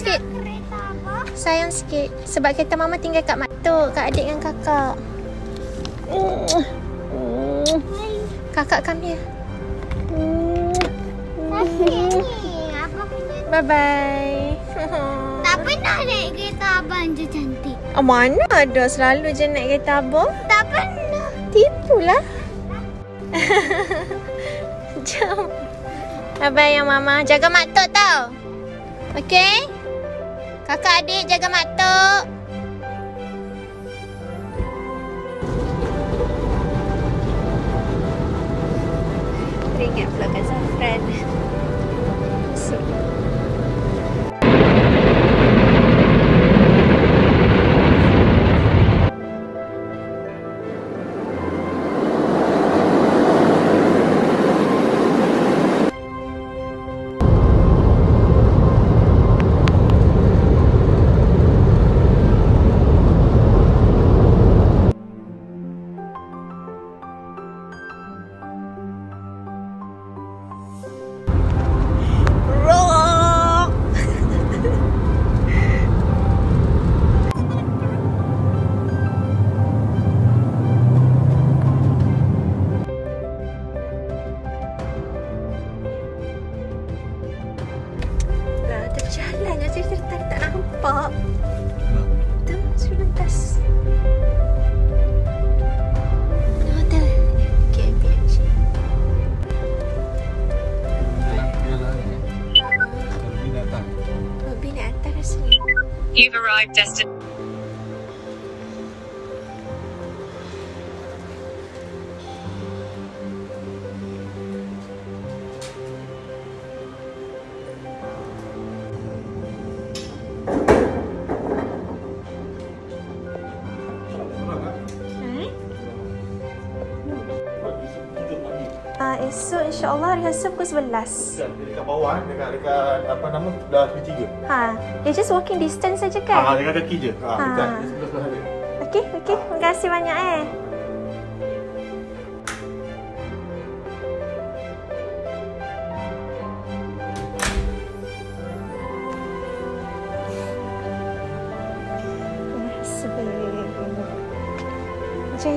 sikit. Sayang sikit. Sebab kereta mama tinggal kat Matuk. Kat adik dengan kakak. Kakak ni apa punya? Bye-bye. Tak pernah naik kereta abang je cantik. Oh, mana ada selalu je naik kereta abang? Tak pernah. Tipulah. Jom. Bye-bye yang mama. Jaga mak tok tau. Okey? Kakak adik jaga mak tok. destiny. Ah, esok insyaAllah rehearsal pukul 11. Dekat, dekat bawah, dekat, dekat apa nama, dah P3. Ha, dia just walking distance saja Ah, kan? dekat kaki je. Ah, Ah. dekat, di sebelah-sebelah dia. Okey, okey. Terima kasih banyak eh. Macam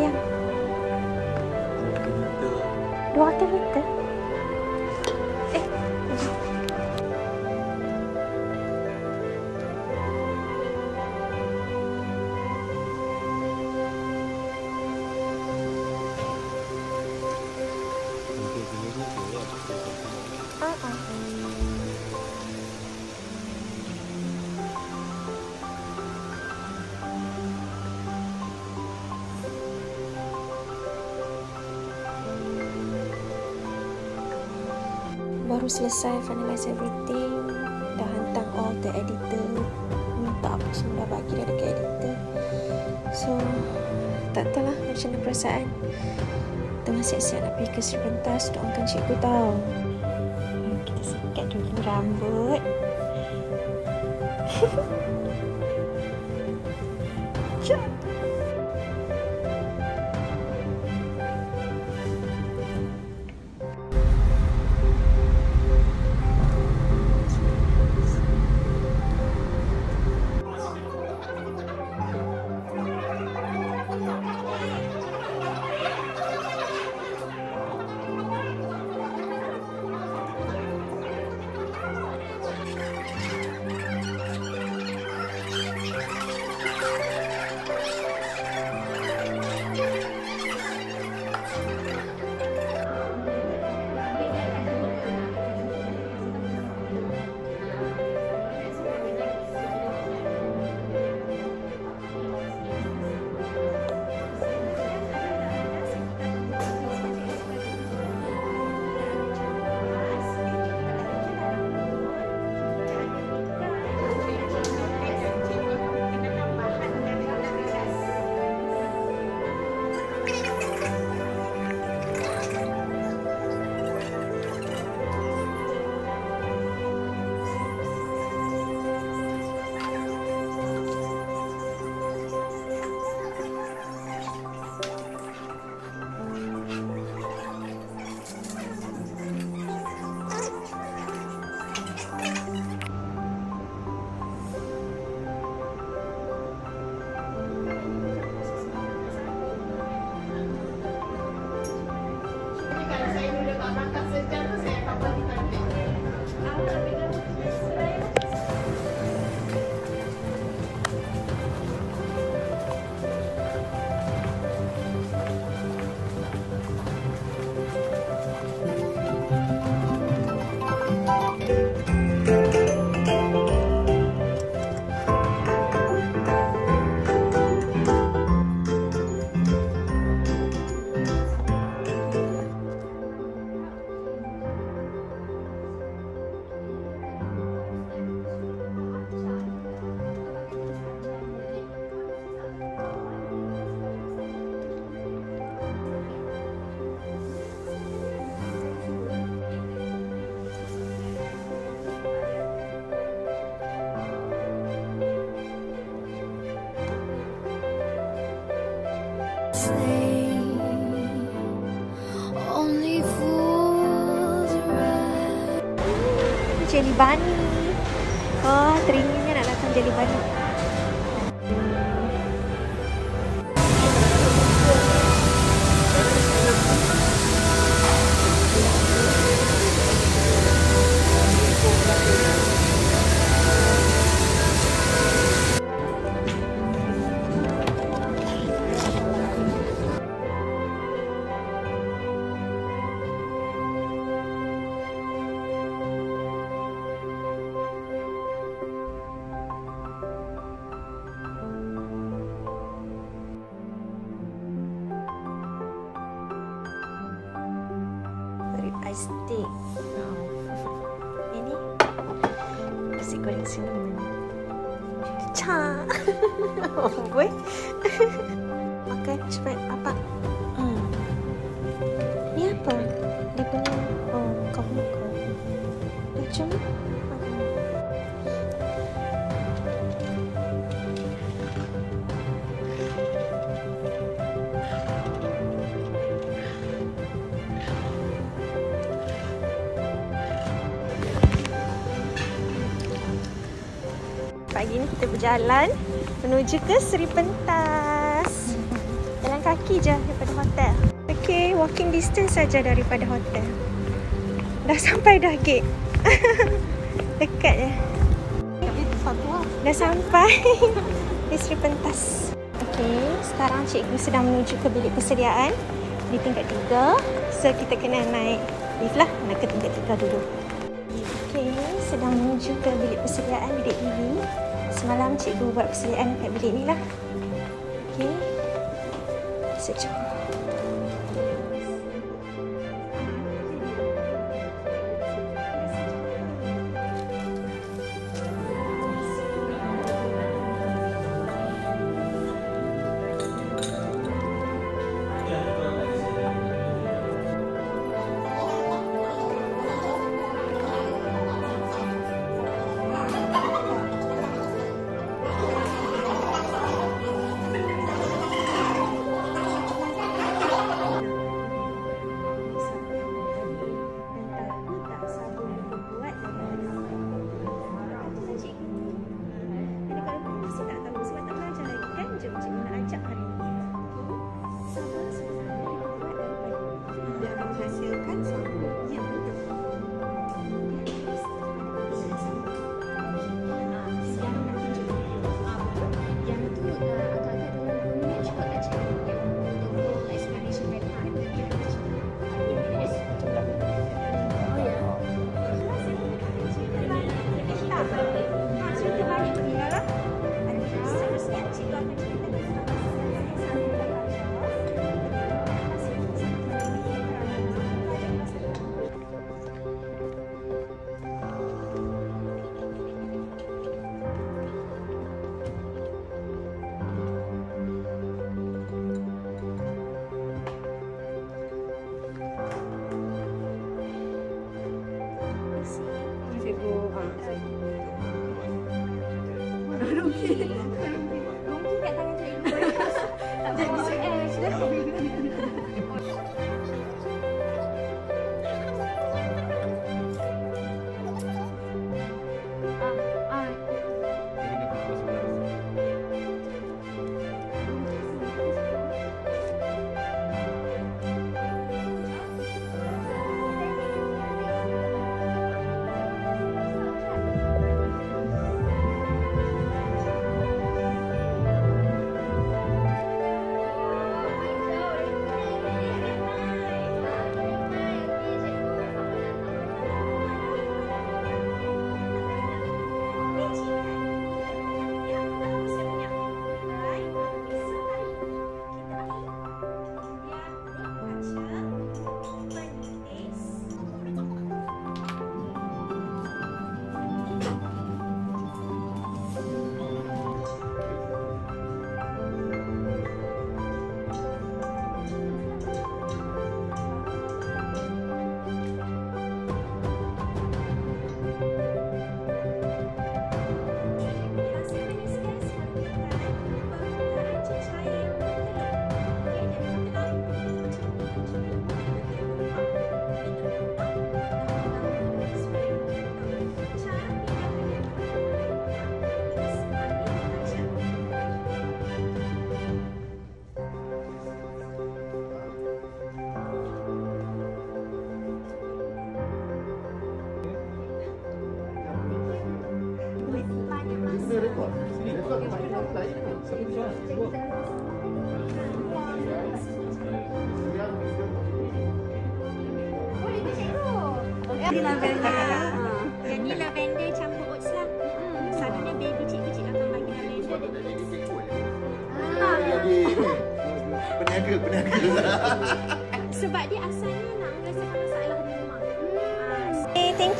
baru selesai finalize everything dah hantar all the editor minta apa semua dah bagi dah dekat editor. So tak tahu lah macam mana perasaan. Tengah siap-siap nak pergi ke Sri Pentas doakan cikgu tau. Hmm, kita sikat dulu rambut. Jom. Jelly bunny. Oh, teringin nak datang jelly bunny. Rib Boy. Makan cepat apa? Hmm. Ni apa? Punya oh buka. Macam makan. Pagi ni kita berjalan menuju ke Seri Pentas. Jalan kaki je daripada hotel. Okay, walking distance saja daripada hotel. Dah sampai dah gate. Dekat je. Dah sampai di Seri Pentas. Okay, sekarang cikgu sedang menuju ke bilik persediaan di tingkat tiga. So, kita kena naik lift lah. Nak ke tingkat tiga dulu. Okey, sedang menuju ke bilik persediaan bilik ini. Semalam cikgu buat persediaan kat bilik ni lah. Okey. Sekejap. 嘿嘿。Ini lavender. Yang ni lavender campur oats lah. Selalunya baby kecil-kecil akan bagi lavender. Jadi peniaga peniaga. Sebab dia asalnya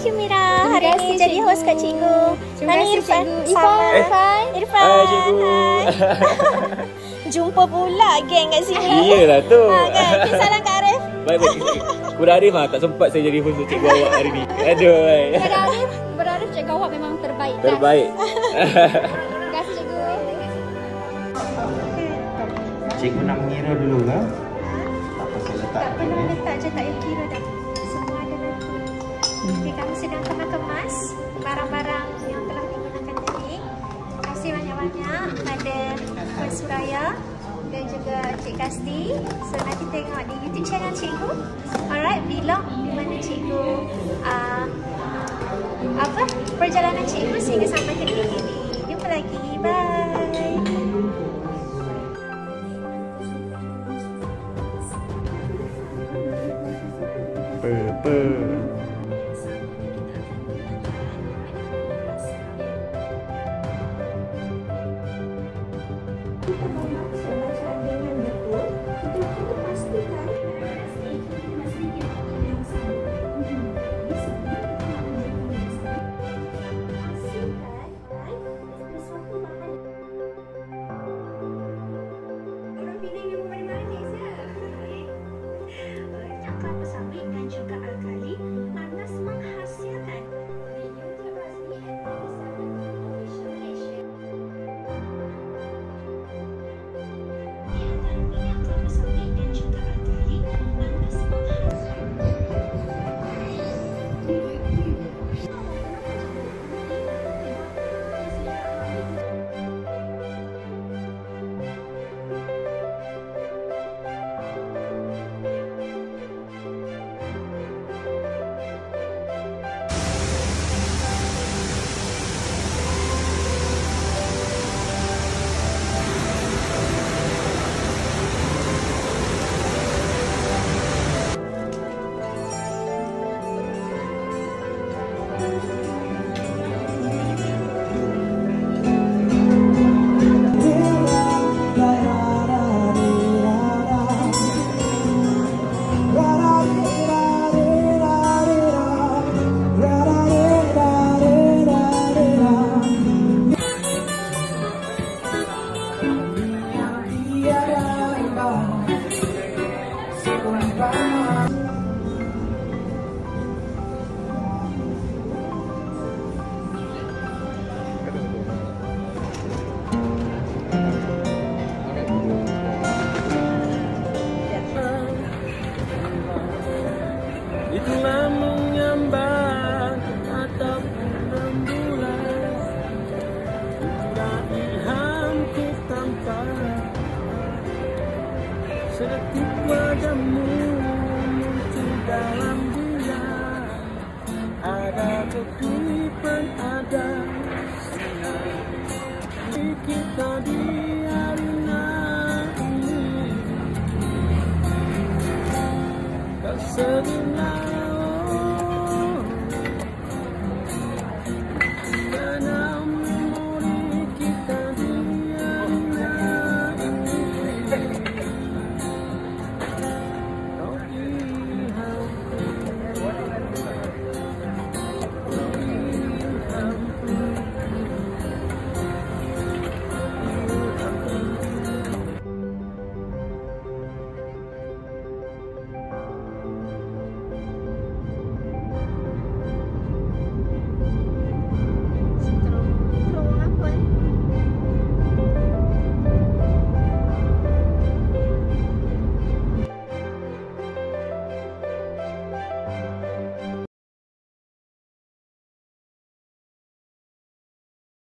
thank you Mira. Hari ni jadi host kat cikgu. Terima Nani kasih, Irfan Cikgu. sama Irfan. Irfan. Hai cikgu. Hai. Jumpa pula geng kat sini. Iyalah tu. Ha, kan? Okay, salam Kak Arif. Baik baik. Kurang Arif ah tak sempat saya jadi host cikgu awak hari ni. Aduh. baik. Berarif, berarif cikgu awak memang terbaik. dah. Terbaik. Terima kasih cikgu. Cikgu nak mengira dulu ke? Tak pasal letak Tak perlu letak je tak payah kira dah. Okay, kami sedang tengah kemas barang-barang yang telah digunakan tadi. Terima kasih banyak-banyak pada Puan Suraya dan juga Cik Kasti. So nanti tengok di YouTube channel Cikgu. Alright, vlog di mana Cikgu uh, apa perjalanan Cikgu sehingga sampai ke negeri ini. Jumpa lagi. Bye.